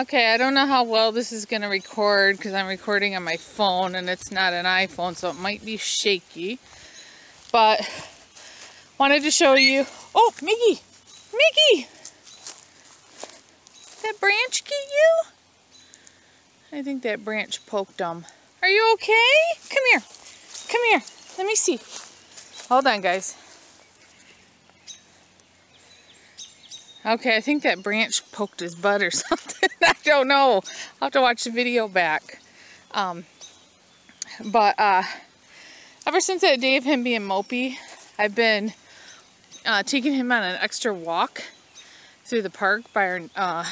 Okay, I don't know how well this is going to record because I'm recording on my phone and it's not an iPhone, so it might be shaky. But wanted to show you. Oh, Mickey! Mickey! That branch get you? I think that branch poked him. Are you okay? Come here. Come here. Let me see. Hold on, guys. Okay, I think that branch poked his butt or something. I don't know. I'll have to watch the video back. Um, but uh, ever since that day of him being mopey, I've been uh, taking him on an extra walk through the park by our uh,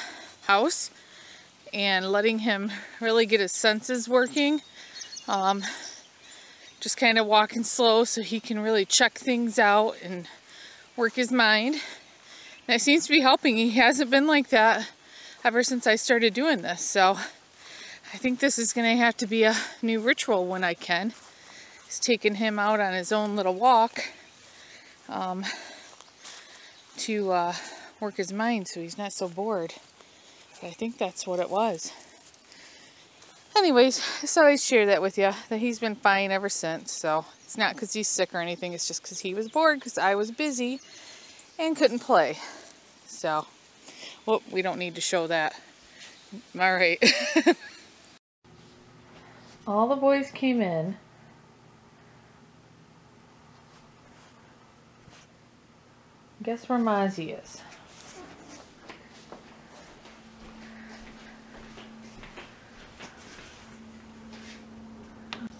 house and letting him really get his senses working. Um, just kind of walking slow so he can really check things out and work his mind. It seems to be helping. He hasn't been like that ever since I started doing this. So I think this is going to have to be a new ritual when I can. He's taking him out on his own little walk um, to uh, work his mind so he's not so bored. I think that's what it was. Anyways, so I'd share that with you, that he's been fine ever since. So it's not because he's sick or anything. It's just because he was bored because I was busy and couldn't play. So, well, we don't need to show that. All right. All the boys came in. Guess where Mozzie is?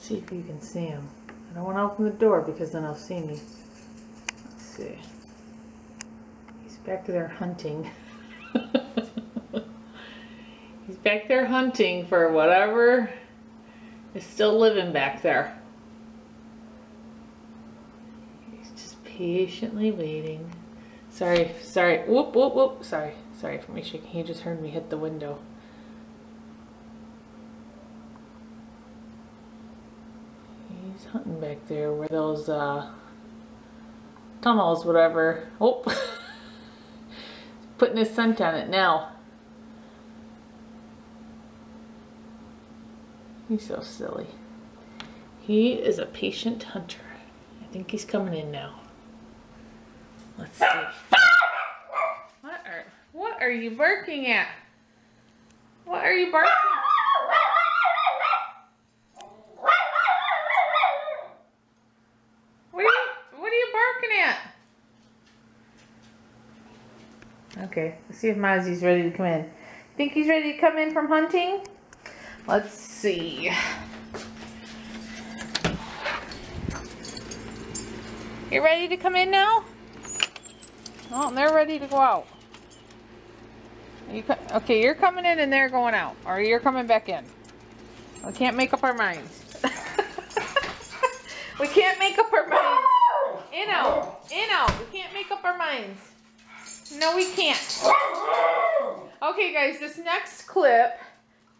see if you can see him. I don't want to open the door because then I'll see me. Let's see. Back there hunting. He's back there hunting for whatever is still living back there. He's just patiently waiting. Sorry, sorry. Whoop, whoop, whoop. Sorry, sorry for me shaking. He just heard me hit the window. He's hunting back there where those uh, tunnels, whatever. Oh, putting his scent on it now. He's so silly. He is a patient hunter. I think he's coming in now. Let's see. What are, what are you barking at? What are you barking Okay, let's see if Mozzie's ready to come in. Think he's ready to come in from hunting? Let's see. You ready to come in now? Oh, they're ready to go out. You okay, you're coming in and they're going out. Or you're coming back in. We can't make up our minds. we can't make up our minds. In, out. In, out. We can't make up our minds. No, we can't. Okay, guys, this next clip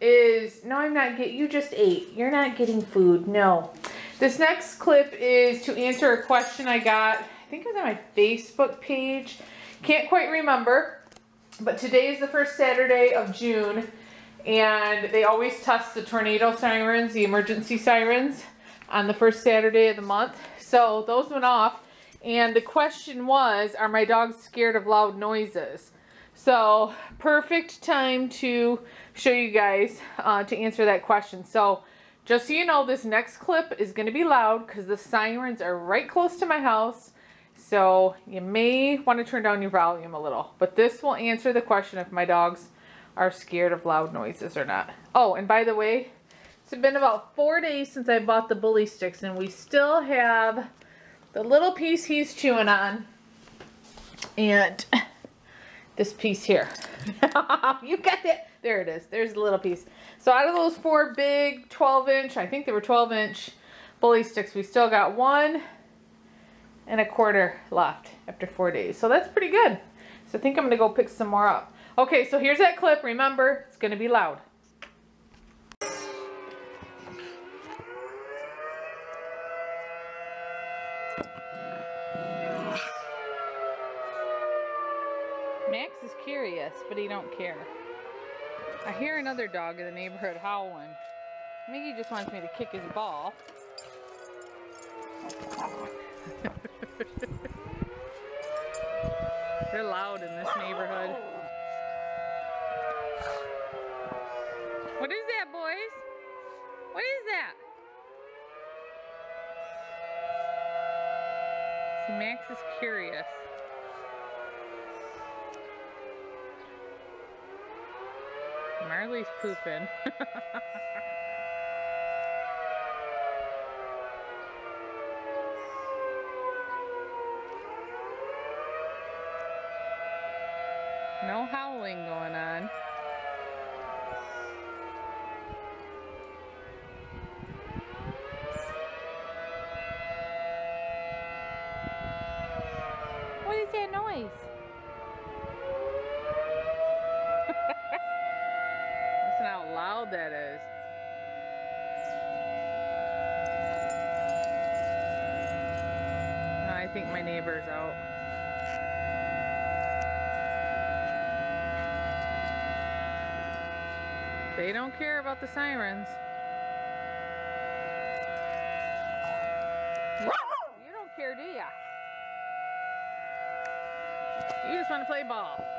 is... No, I'm not getting... You just ate. You're not getting food. No. This next clip is to answer a question I got. I think it was on my Facebook page. Can't quite remember. But today is the first Saturday of June. And they always test the tornado sirens, the emergency sirens, on the first Saturday of the month. So those went off. And the question was, are my dogs scared of loud noises? So perfect time to show you guys uh, to answer that question. So just so you know, this next clip is going to be loud because the sirens are right close to my house. So you may want to turn down your volume a little. But this will answer the question if my dogs are scared of loud noises or not. Oh, and by the way, it's been about four days since I bought the bully sticks and we still have the little piece he's chewing on and this piece here. you got it. There it is. There's the little piece. So out of those four big 12 inch, I think they were 12 inch bully sticks, we still got one and a quarter left after four days. So that's pretty good. So I think I'm going to go pick some more up. Okay, so here's that clip. Remember, it's going to be loud. Max is curious, but he don't care. I hear another dog in the neighborhood howling. Maybe he just wants me to kick his ball. They're loud in this neighborhood. What is that, boys? What is that? See, Max is curious. Marley's pooping. no howling going on. What is that noise? Listen how loud that is. I think my neighbor's out. They don't care about the sirens. You don't care, do ya? You just want to play ball.